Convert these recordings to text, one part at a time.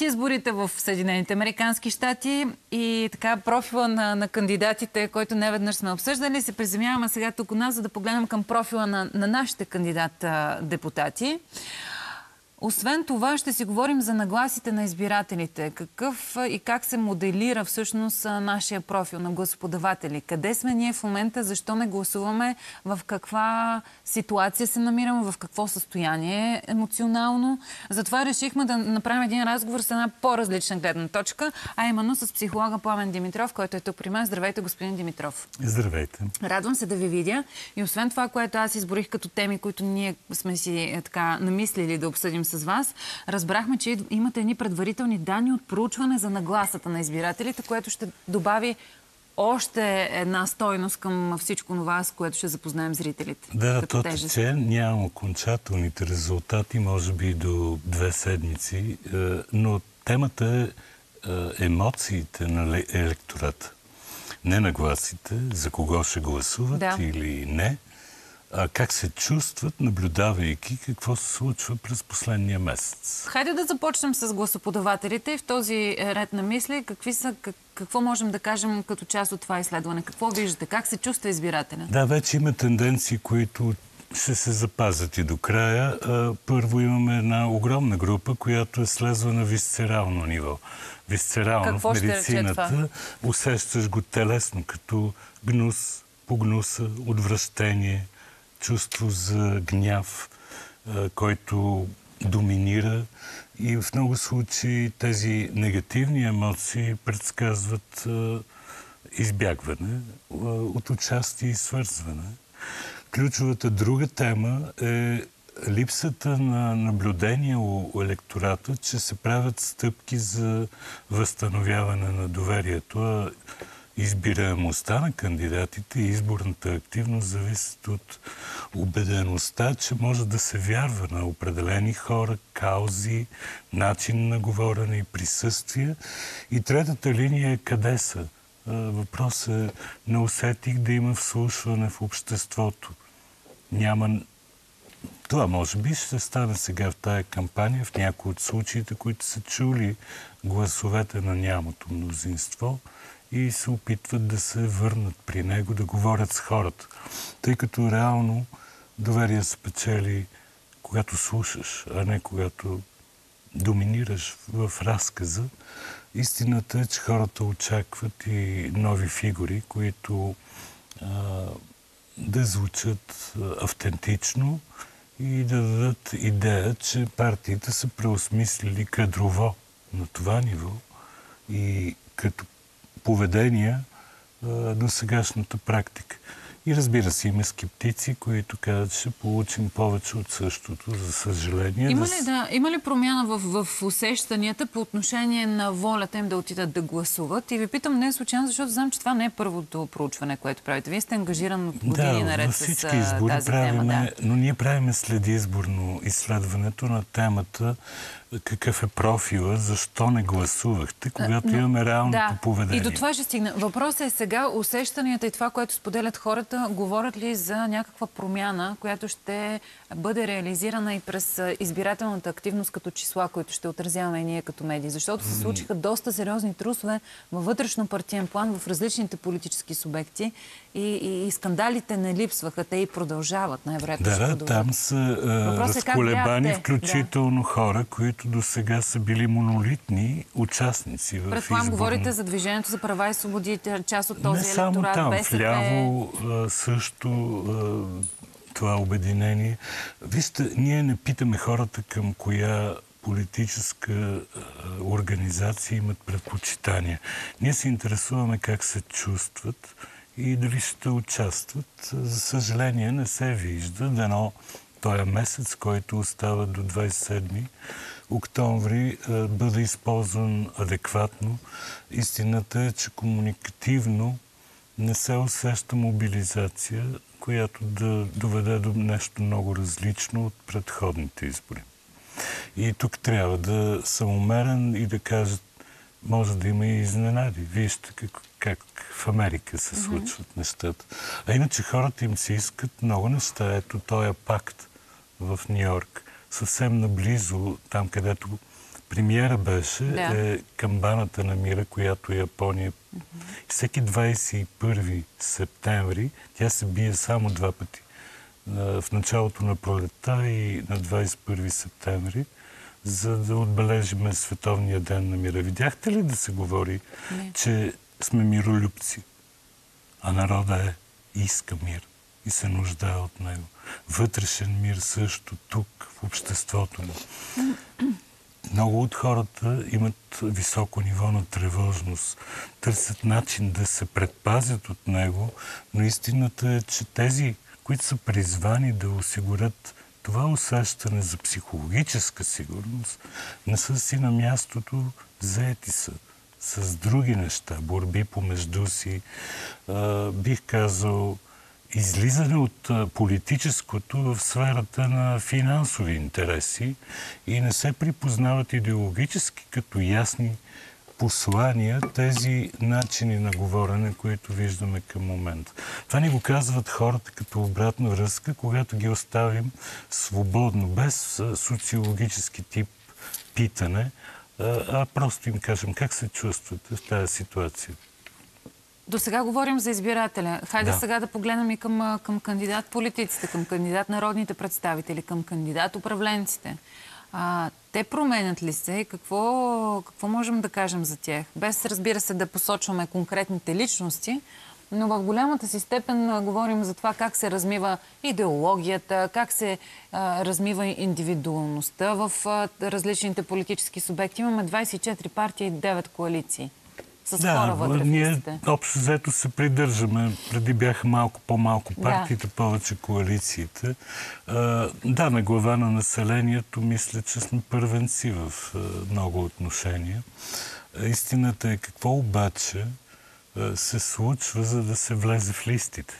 изборите в Съединените Американски щати и така профила на, на кандидатите, който не веднъж сме обсъждали. Се приземяваме сега тук у нас, за да погледнем към профила на, на нашите кандидат-депутати. Освен това, ще си говорим за нагласите на избирателите. Какъв и как се моделира всъщност нашия профил на гласоподаватели? Къде сме ние в момента? Защо не гласуваме? В каква ситуация се намираме? В какво състояние емоционално? Затова решихме да направим един разговор с една по-различна гледна точка, а именно с психолога Пламен Димитров, който е тук при мен. Здравейте, господин Димитров. Здравейте. Радвам се да ви видя. И освен това, което аз изборих като теми, които ние сме си е, така намислили да обсъдим с с вас, разбрахме, че имате едни предварителни данни от проучване за нагласата на избирателите, което ще добави още една стойност към всичко това, с което ще запознаем зрителите. Да, то че нямам окончателните резултати, може би до две седмици, е, но темата е, е емоциите на електората. Не нагласите, за кого ще гласуват да. или не, а, как се чувстват, наблюдавайки какво се случва през последния месец. Хайде да започнем с гласоподавателите и в този ред на мисли. Какви са, как, какво можем да кажем като част от това изследване? Какво виждате? Как се чувства избирателя? Да, вече има тенденции, които ще се запазят и до края. Първо имаме една огромна група, която е слезва на висцерално ниво. Висцерално Какво в медицината усещаш го телесно, като гнус, погнуса, отвращение, чувство за гняв, който доминира и в много случаи тези негативни емоции предсказват избягване от участие и свързване. Ключовата друга тема е липсата на наблюдение у електората, че се правят стъпки за възстановяване на доверието. Избираемостта на кандидатите и изборната активност зависят от убедеността, че може да се вярва на определени хора, каузи, начин на говорене и присъствие. И третата линия е къде са. Въпросът е, не усетих да има вслушване в обществото. Няма... Това може би ще стане сега в тая кампания, в някои от случаите, които са чули гласовете на нямото мнозинство – и се опитват да се върнат при него, да говорят с хората. Тъй като реално доверие се печели когато слушаш, а не когато доминираш в разказа. Истината е, че хората очакват и нови фигури, които а, да звучат автентично и да дадат идея, че партиите са преосмислили кадрово на това ниво и като поведения на сегашната практика. И разбира се, има скептици, които казват, че ще получим повече от същото, за съжаление. Има ли, да, има ли промяна в, в усещанията по отношение на волята им да отидат да гласуват? И ви питам не случайно, защото знам, че това не е първото проучване, което правите. Вие сте ангажиран от години да, наред с всички избори тази правиме, тема. Да. Но ние правиме след изборно изследването на темата какъв е профила, защо не гласувахте, когато Но, имаме реалното да. поведение. И до това ще стигна. Въпросът е сега, усещанията и това, което споделят хората, говорят ли за някаква промяна, която ще бъде реализирана и през избирателната активност като числа, които ще отразяваме и ние като медии. Защото се случиха доста сериозни трусове във вътрешно партиен план в различните политически субекти и, и, и скандалите не липсваха. Те и продължават, най-вероятно. Да, да, там са разколебани, е включително да. хора, които до сега са били монолитни участници в Предполагам, изборно... говорите за Движението за права и свободи, част от този не само там, БСП... вляво също това обединение. Вижте, ние не питаме хората към коя политическа организация имат предпочитания. Ние се интересуваме как се чувстват и дали ще участват. За съжаление не се вижда. Дано този месец, който остава до 27 октомври, бъде използван адекватно. Истината е, че комуникативно не се усеща мобилизация която да доведе до нещо много различно от предходните избори. И тук трябва да съм умерен и да кажа, може да има и изненади. Вижте как, как в Америка се случват mm-hmm. нещата. А иначе хората им се искат много неща. Ето този пакт в Нью-Йорк, съвсем наблизо, там където премиера беше Да. е камбаната на мира, която Япония всеки 21 септември тя се бие само два пъти. На- В началото на пролетта и на 21 септември, за да отбележиме Световния ден на мира. Видяхте ли да се говори, Не. че сме миролюбци, а народа е иска мир и се нуждае от него. Вътрешен мир също тук, в обществото ни. Много от хората имат високо ниво на тревожност, търсят начин да се предпазят от него, но истината е, че тези, които са призвани да осигурят това усещане за психологическа сигурност, не са си на мястото, заети са с други неща, борби помежду си. А, бих казал, излизане от политическото в сферата на финансови интереси и не се припознават идеологически като ясни послания тези начини на говорене, които виждаме към момента. Това ни го казват хората като обратна връзка, когато ги оставим свободно, без социологически тип питане, а просто им кажем как се чувствате в тази ситуация. До сега говорим за избирателя. Хайде Да. сега да погледнем и към, към кандидат политиците, към кандидат народните представители, към кандидат управленците. А, те променят ли се и какво, какво можем да кажем за тях? Без, разбира се, да посочваме конкретните личности, но в голямата си степен а, говорим за това как се размива идеологията, как се а, размива индивидуалността в а, различните политически субекти. Имаме 24 партии и 9 коалиции с хора вътре ние общо взето се придържаме. Преди бяха малко по-малко Да. партиите, повече коалициите. А, да, на глава на населението мисля, че сме първенци в а, много отношения. А, Истината е какво обаче а, се случва, за да се влезе в листите.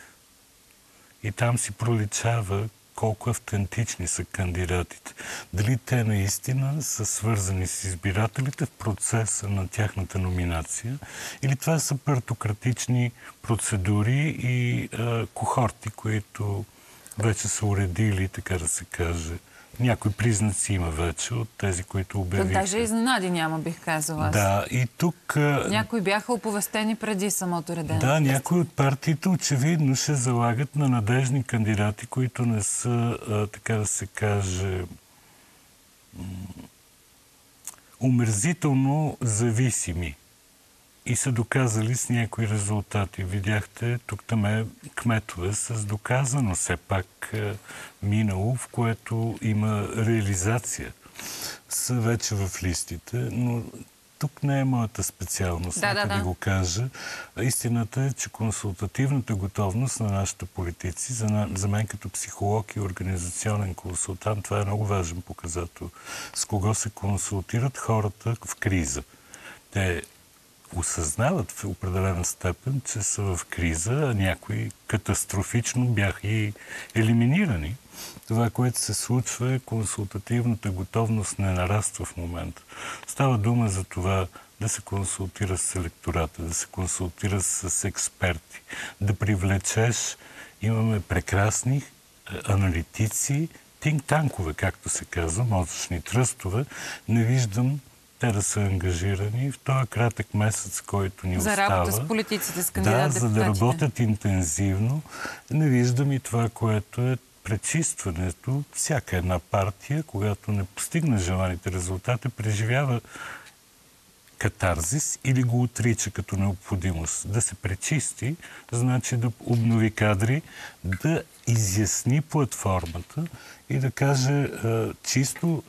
И там си проличава колко автентични са кандидатите. Дали те наистина са свързани с избирателите в процеса на тяхната номинация, или това са партократични процедури и а, кохорти, които вече са уредили, така да се каже. Някои признаци има вече от тези, които Да, обявиха. даже изненади няма, бих казала аз. Да, и тук Някои бяха оповестени преди самото редене. Да, някои от партиите очевидно ще залагат на надежни кандидати, които не са, така да се каже, умерзително зависими и са доказали с някои резултати. Видяхте, тук там е кметове с доказано все пак е, минало, в което има реализация. Са вече в листите, но тук не е моята специалност, Да, да, да. го кажа. Истината е, че консултативната готовност на нашите политици, за, на, за мен като психолог и организационен консултант, това е много важен показател. С кого се консултират хората в криза. Те осъзнават в определена степен, че са в криза, а някои катастрофично бяха и елиминирани. Това, което се случва е консултативната готовност не нараства в момента. Става дума за това да се консултира с електората, да се консултира с експерти, да привлечеш. Имаме прекрасни е, аналитици, тинг-танкове, както се казва, мозъчни тръстове. Не виждам те да са ангажирани в този кратък месец, който ни За остава. работа с политиците, с Да, кандидат за да работят интензивно. Не виждам и това, което е пречистването. Всяка една партия, когато не постигне желаните резултати, преживява катарзис или го отрича като необходимост. Да се пречисти, значи да обнови кадри, да изясни платформата и да каже чисто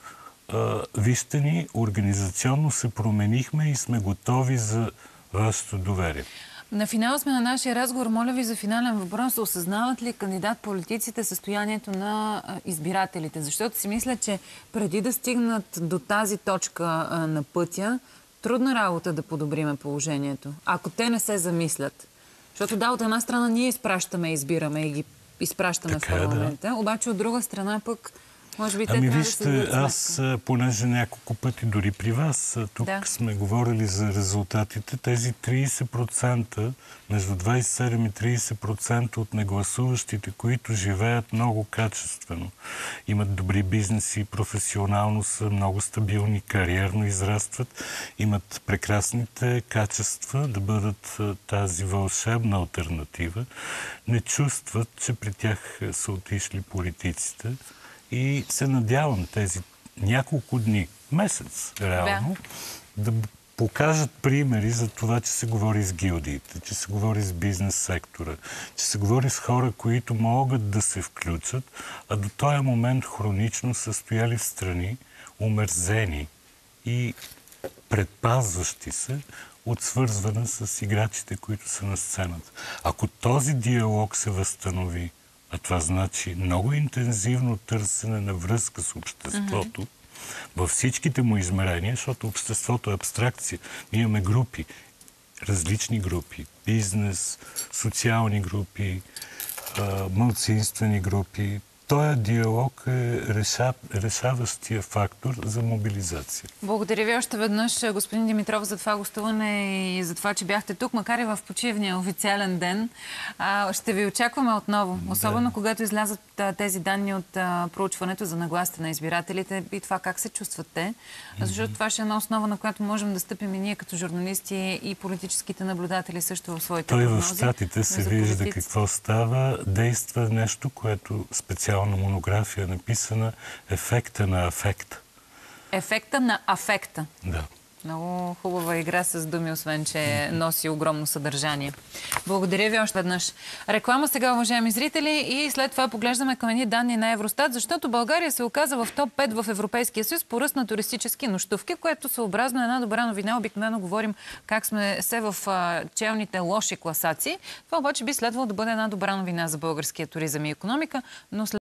вижте ни, организационно се променихме и сме готови за вашето доверие. На финал сме на нашия разговор. Моля ви за финален въпрос. Осъзнават ли кандидат политиците състоянието на избирателите? Защото си мисля, че преди да стигнат до тази точка на пътя, трудна работа да подобриме положението. Ако те не се замислят. Защото да, от една страна ние изпращаме, избираме и ги изпращаме Така в е, да. парламента. Обаче от друга страна пък Може би ами вижте, да аз, понеже няколко пъти дори при вас, тук Да. сме говорили за резултатите, тези 30%, между 27 и 30% от негласуващите, които живеят много качествено, имат добри бизнеси, професионално са много стабилни, кариерно израстват, имат прекрасните качества да бъдат тази вълшебна альтернатива, не чувстват, че при тях са отишли политиците и се надявам тези няколко дни, месец реално, да б- покажат примери за това, че се говори с гилдиите, че се говори с бизнес сектора, че се говори с хора, които могат да се включат, а до този момент хронично са стояли в страни, умерзени и предпазващи се от свързване с играчите, които са на сцената. Ако този диалог се възстанови, а това значи много интензивно търсене на връзка с обществото, във всичките му измерения, защото обществото е абстракция. Ние имаме групи, различни групи, бизнес, социални групи, мълцинствени групи. Този диалог е реша, решаващия фактор за мобилизация. Благодаря ви още веднъж, господин Димитров, за това гостуване и за това, че бяхте тук, макар и в почивния официален ден. Ще ви очакваме отново, особено когато излязат тези данни от проучването за нагласите на избирателите и това как се чувстват те. Защото това ще е една основа, на която можем да стъпим и ние като журналисти и политическите наблюдатели също в своите Той в прогнози. Штатите се Но за вижда какво става. Действа нещо, което специална монография написана ефекта на афекта. Ефекта на афекта. Да. Много хубава игра с думи, освен че носи огромно съдържание. Благодаря ви още веднъж. Реклама сега, уважаеми зрители, и след това поглеждаме към едни данни на Евростат, защото България се оказа в топ 5 в Европейския съюз по ръст на туристически нощувки, което съобразно е една добра новина. Обикновено говорим как сме се в челните лоши класации. Това обаче би следвало да бъде една добра новина за българския туризъм и економика, но след